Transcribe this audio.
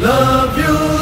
love you.